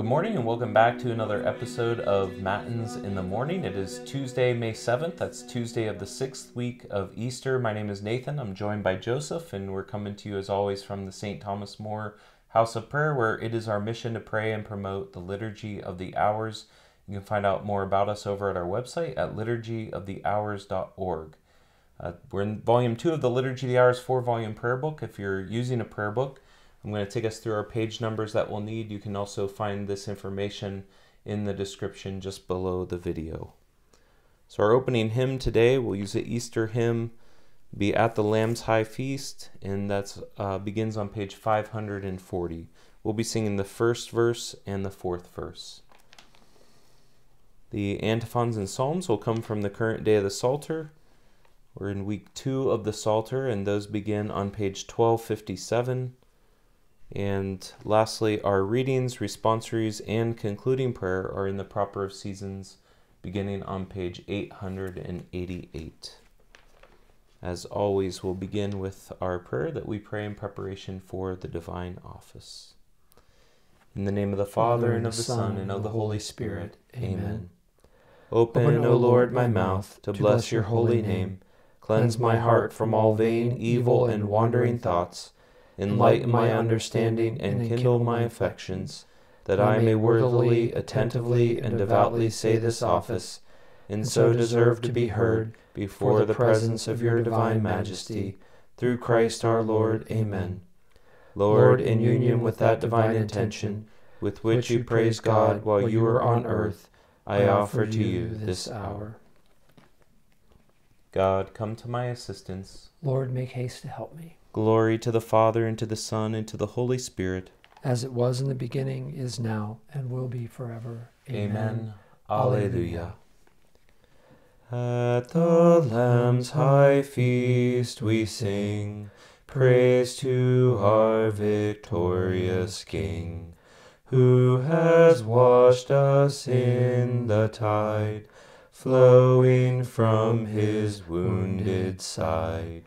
good morning and welcome back to another episode of Matins in the Morning. It is Tuesday, May 7th. That's Tuesday of the sixth week of Easter. My name is Nathan. I'm joined by Joseph, and we're coming to you as always from the St. Thomas More House of Prayer, where it is our mission to pray and promote the Liturgy of the Hours. You can find out more about us over at our website at liturgyofthehours.org. Uh, we're in volume two of the Liturgy of the Hours four volume prayer book. If you're using a prayer book, I'm going to take us through our page numbers that we'll need. You can also find this information in the description just below the video. So, our opening hymn today, we'll use the Easter hymn, Be at the Lamb's High Feast, and that uh, begins on page 540. We'll be singing the first verse and the fourth verse. The antiphons and psalms will come from the current day of the Psalter. We're in week two of the Psalter, and those begin on page 1257. And lastly, our readings, responsories, and concluding prayer are in the proper of seasons beginning on page 888. As always, we'll begin with our prayer that we pray in preparation for the divine office. In the name of the Father, and of the Son, and of the Holy Spirit. Amen. Open, O Lord, my mouth to bless your holy name. Cleanse my heart from all vain, evil, and wandering thoughts enlighten my understanding, and kindle my affections, that I may worthily, attentively, and devoutly say this office, and so deserve to be heard before the presence of your divine majesty, through Christ our Lord. Amen. Lord, in union with that divine intention, with which you praise God while you are on earth, I offer to you this hour. God, come to my assistance. Lord, make haste to help me. Glory to the Father, and to the Son, and to the Holy Spirit. As it was in the beginning, is now, and will be forever. Amen. Amen. Alleluia. At the Lamb's high feast we sing praise to our victorious King, who has washed us in the tide flowing from his wounded side.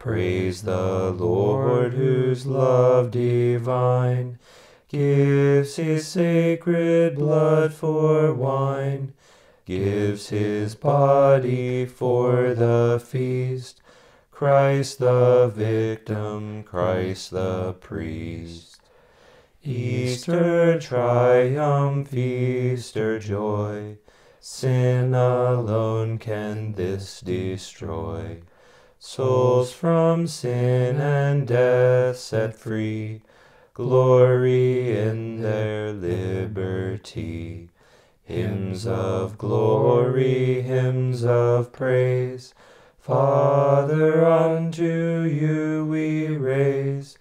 Praise the Lord, whose love divine gives his sacred blood for wine, gives his body for the feast. Christ the victim, Christ the priest. Easter triumph, Easter joy, sin alone can this destroy souls from sin and death set free, glory in their liberty. Hymns of glory, hymns of praise, Father, unto you we raise.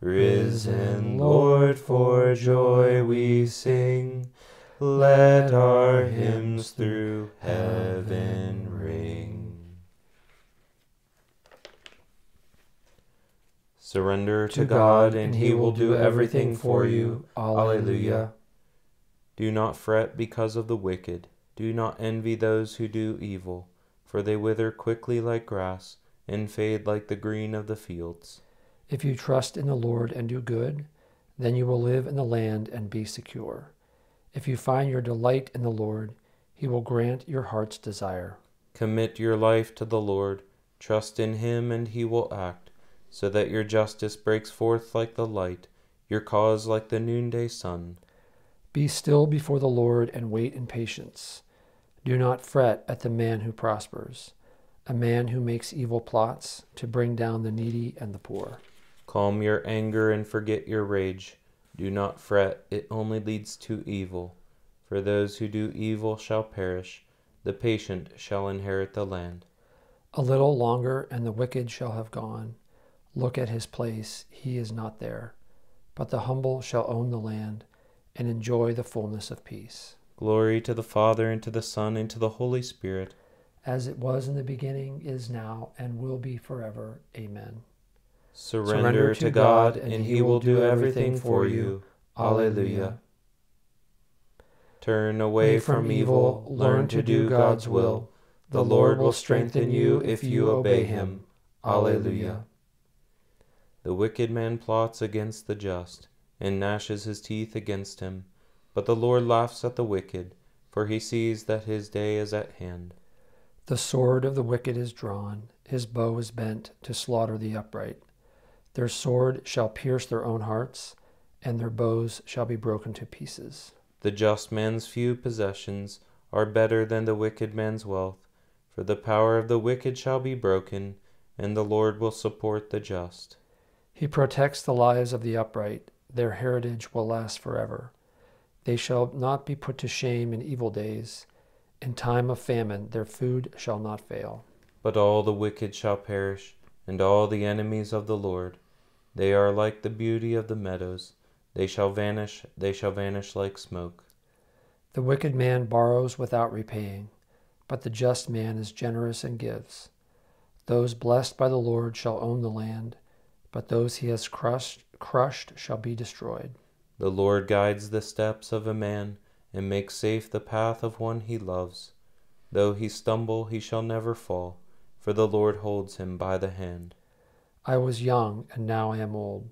Risen Lord, for joy we sing. Let our hymns through heaven Surrender to, God, and He will do everything for you. Alleluia. Do not fret because of the wicked. Do not envy those who do evil, for they wither quickly like grass and fade like the green of the fields. If you trust in the Lord and do good, then you will live in the land and be secure. If you find your delight in the Lord, He will grant your heart's desire. Commit your life to the Lord. Trust in Him, and He will act so that your justice breaks forth like the light, your cause like the noonday sun. Be still before the Lord and wait in patience. Do not fret at the man who prospers, a man who makes evil plots to bring down the needy and the poor. Calm your anger and forget your rage. Do not fret, it only leads to evil. For those who do evil shall perish, the patient shall inherit the land. A little longer, and the wicked shall have gone Look at his place, he is not there. But the humble shall own the land and enjoy the fullness of peace. Glory to the Father, and to the Son, and to the Holy Spirit. As it was in the beginning, is now, and will be forever. Amen. Surrender, Surrender to God, and he will do everything for you. Alleluia. Turn away from evil, learn to do God's will. The Lord will strengthen you if you obey him. Alleluia. The wicked man plots against the just, and gnashes his teeth against him. But the Lord laughs at the wicked, for he sees that his day is at hand. The sword of the wicked is drawn, his bow is bent to slaughter the upright. Their sword shall pierce their own hearts, and their bows shall be broken to pieces. The just man's few possessions are better than the wicked man's wealth, for the power of the wicked shall be broken, and the Lord will support the just. He protects the lives of the upright, their heritage will last forever. They shall not be put to shame in evil days. In time of famine, their food shall not fail. But all the wicked shall perish, and all the enemies of the Lord. They are like the beauty of the meadows. They shall vanish, they shall vanish like smoke. The wicked man borrows without repaying, but the just man is generous and gives. Those blessed by the Lord shall own the land, but those he has crushed, crushed shall be destroyed. The Lord guides the steps of a man and makes safe the path of one he loves. Though he stumble, he shall never fall, for the Lord holds him by the hand. I was young, and now I am old,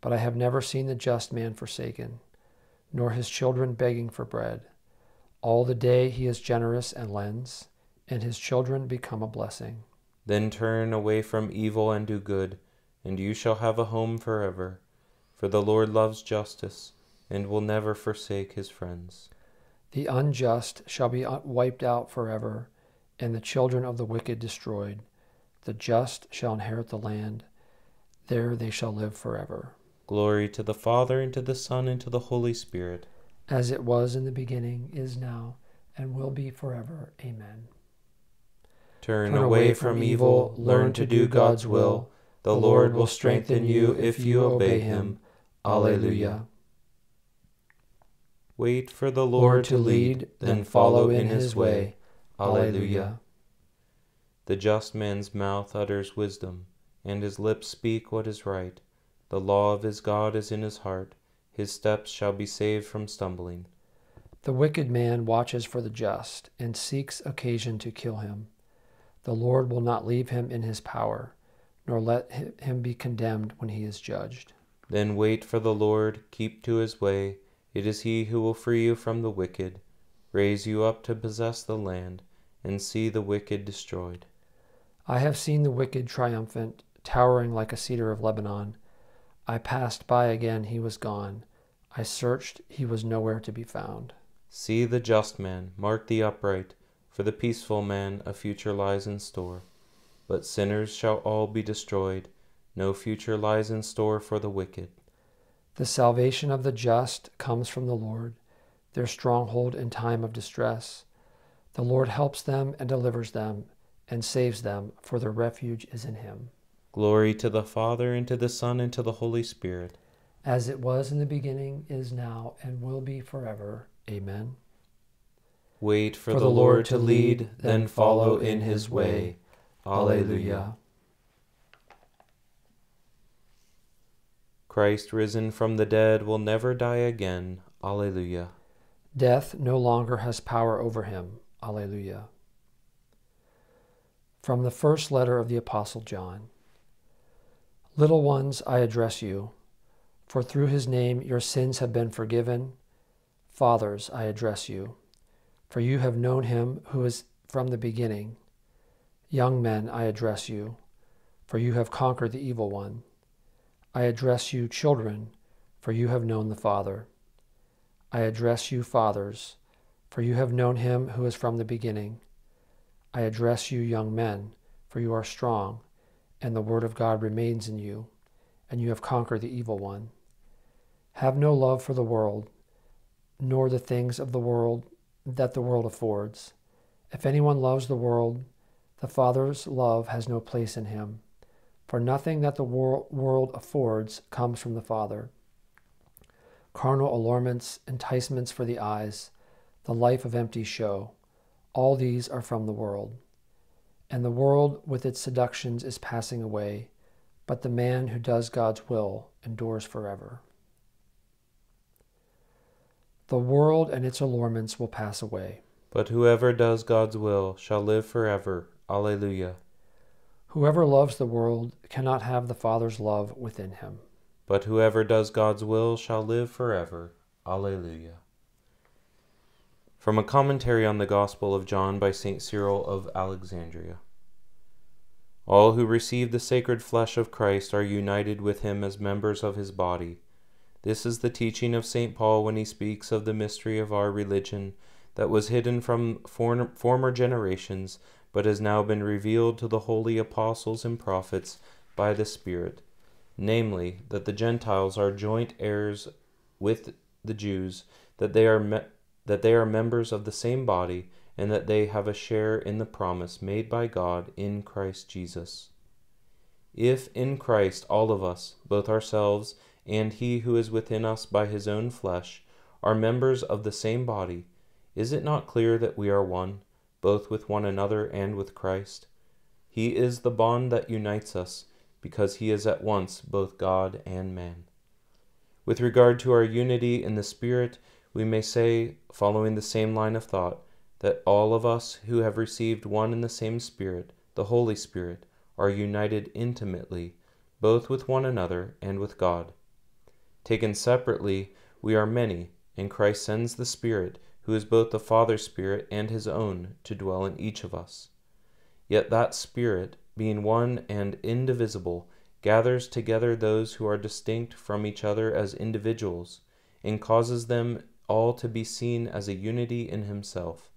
but I have never seen the just man forsaken, nor his children begging for bread. All the day he is generous and lends, and his children become a blessing. Then turn away from evil and do good, and you shall have a home forever. For the Lord loves justice, and will never forsake his friends. The unjust shall be wiped out forever, and the children of the wicked destroyed. The just shall inherit the land, there they shall live forever. Glory to the Father, and to the Son, and to the Holy Spirit. As it was in the beginning, is now, and will be forever. Amen. Turn, Turn away from evil, learn to do God's will. The Lord will strengthen you if you obey him. Alleluia. Wait for the Lord to lead, then follow in his way. Alleluia. The just man's mouth utters wisdom, and his lips speak what is right. The law of his God is in his heart. His steps shall be saved from stumbling. The wicked man watches for the just, and seeks occasion to kill him. The Lord will not leave him in his power, nor let him be condemned when he is judged. Then wait for the Lord, keep to his way. It is he who will free you from the wicked, raise you up to possess the land, and see the wicked destroyed. I have seen the wicked triumphant, towering like a cedar of Lebanon. I passed by again, he was gone. I searched, he was nowhere to be found. See the just man, mark the upright, for the peaceful man a future lies in store. But sinners shall all be destroyed no future lies in store for the wicked. The salvation of the just comes from the Lord, their stronghold in time of distress. The Lord helps them and delivers them and saves them, for their refuge is in him. Glory to the Father, and to the Son, and to the Holy Spirit. As it was in the beginning, is now, and will be forever. Amen. Wait for, for the, the Lord to lead, then follow in his way. Alleluia. Christ risen from the dead will never die again. Alleluia. Death no longer has power over him. Alleluia. From the first letter of the Apostle John Little ones, I address you, for through his name your sins have been forgiven. Fathers, I address you, for you have known him who is from the beginning. Young men, I address you, for you have conquered the evil one. I address you, children, for you have known the Father. I address you, fathers, for you have known him who is from the beginning. I address you, young men, for you are strong, and the word of God remains in you, and you have conquered the evil one. Have no love for the world, nor the things of the world that the world affords. If anyone loves the world, the Father's love has no place in him. For nothing that the wor- world affords comes from the Father. Carnal allurements, enticements for the eyes, the life of empty show, all these are from the world. And the world with its seductions is passing away, but the man who does God's will endures forever. The world and its allurements will pass away. But whoever does God's will shall live forever. Alleluia. Whoever loves the world cannot have the Father's love within him. But whoever does God's will shall live forever. Alleluia. From a commentary on the Gospel of John by St. Cyril of Alexandria. All who receive the sacred flesh of Christ are united with him as members of his body. This is the teaching of St. Paul when he speaks of the mystery of our religion that was hidden from former generations, but has now been revealed to the holy apostles and prophets by the Spirit, namely, that the Gentiles are joint heirs with the Jews, that they are me- that they are members of the same body, and that they have a share in the promise made by God in Christ Jesus. If in Christ all of us, both ourselves and he who is within us by his own flesh, are members of the same body, is it not clear that we are one, both with one another and with Christ? He is the bond that unites us, because he is at once both God and man. With regard to our unity in the Spirit, we may say, following the same line of thought, that all of us who have received one and the same Spirit, the Holy Spirit, are united intimately, both with one another and with God. Taken separately, we are many, and Christ sends the Spirit, who is both the Father's Spirit and his own, to dwell in each of us. Yet that Spirit, being one and indivisible, gathers together those who are distinct from each other as individuals, and causes them all to be seen as a unity in himself.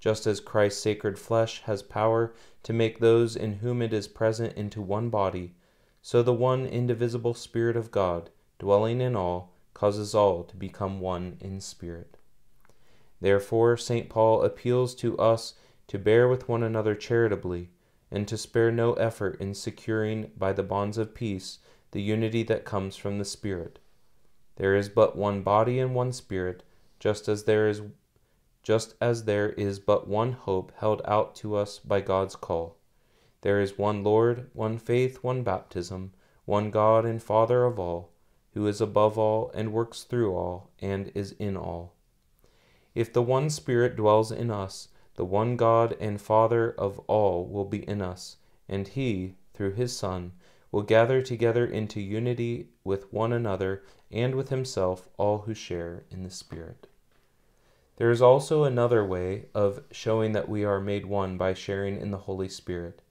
Just as Christ's sacred flesh has power to make those in whom it is present into one body, so the one indivisible Spirit of God, dwelling in all, causes all to become one in spirit. Therefore, St. Paul appeals to us to bear with one another charitably, and to spare no effort in securing by the bonds of peace the unity that comes from the Spirit. There is but one body and one spirit, just as there is just as there is but one hope held out to us by God's call. There is one Lord, one faith, one baptism, one God and Father of all, who is above all and works through all and is in all. If the one Spirit dwells in us, the one God and Father of all will be in us, and He, through His Son, will gather together into unity with one another and with himself all who share in the Spirit. There is also another way of showing that we are made one by sharing in the Holy Spirit.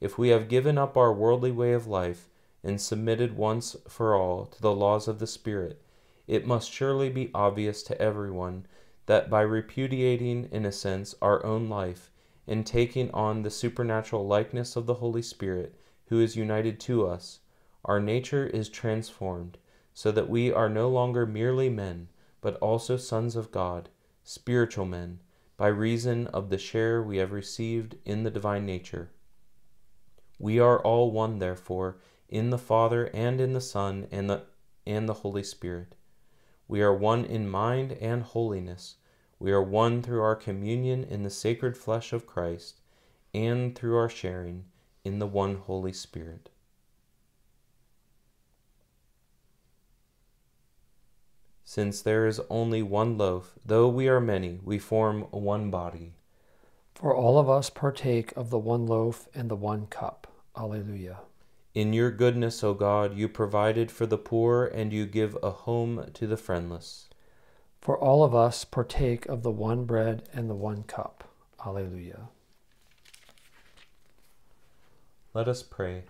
If we have given up our worldly way of life and submitted once for all to the laws of the Spirit, it must surely be obvious to everyone that by repudiating, in a sense, our own life and taking on the supernatural likeness of the Holy Spirit, who is united to us, our nature is transformed, so that we are no longer merely men, but also sons of God, spiritual men, by reason of the share we have received in the divine nature. We are all one, therefore, in the Father and in the Son and the, and the Holy Spirit. We are one in mind and holiness. We are one through our communion in the sacred flesh of Christ and through our sharing in the one Holy Spirit. Since there is only one loaf, though we are many, we form one body. For all of us partake of the one loaf and the one cup. Alleluia. In your goodness, O God, you provided for the poor and you give a home to the friendless. For all of us partake of the one bread and the one cup. Alleluia. Let us pray.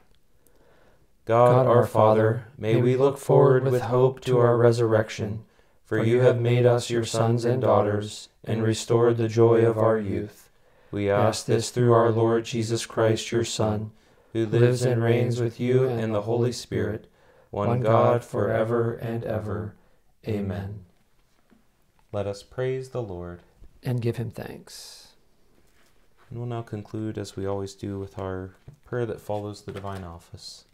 God, God our Father, may we look forward with hope to our resurrection, for you have made us your sons and daughters and restored the joy of our youth. We ask this through our Lord Jesus Christ, your Son, who lives and reigns with you and the Holy Spirit, one God for ever and ever. Amen. Let us praise the Lord and give him thanks. And we'll now conclude, as we always do, with our prayer that follows the divine office.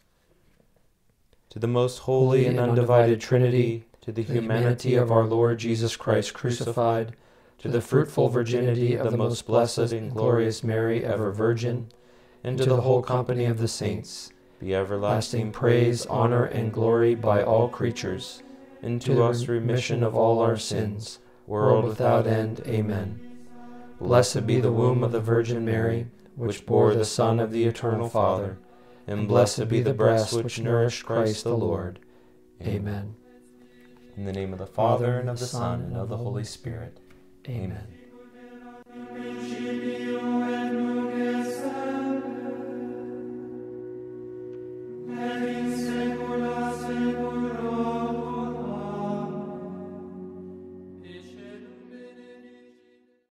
To the most holy and undivided Trinity, to the humanity of our Lord Jesus Christ crucified, to the fruitful virginity of the most blessed and glorious Mary, ever Virgin, and to the whole company of the saints, be everlasting praise, honor, and glory by all creatures, and to us remission of all our sins, world without end. Amen. Blessed be the womb of the Virgin Mary, which bore the Son of the Eternal Father, and blessed be the breast which nourished Christ the Lord. Amen. In the name of the Father, and of the Son, and of the Holy Spirit. Amen.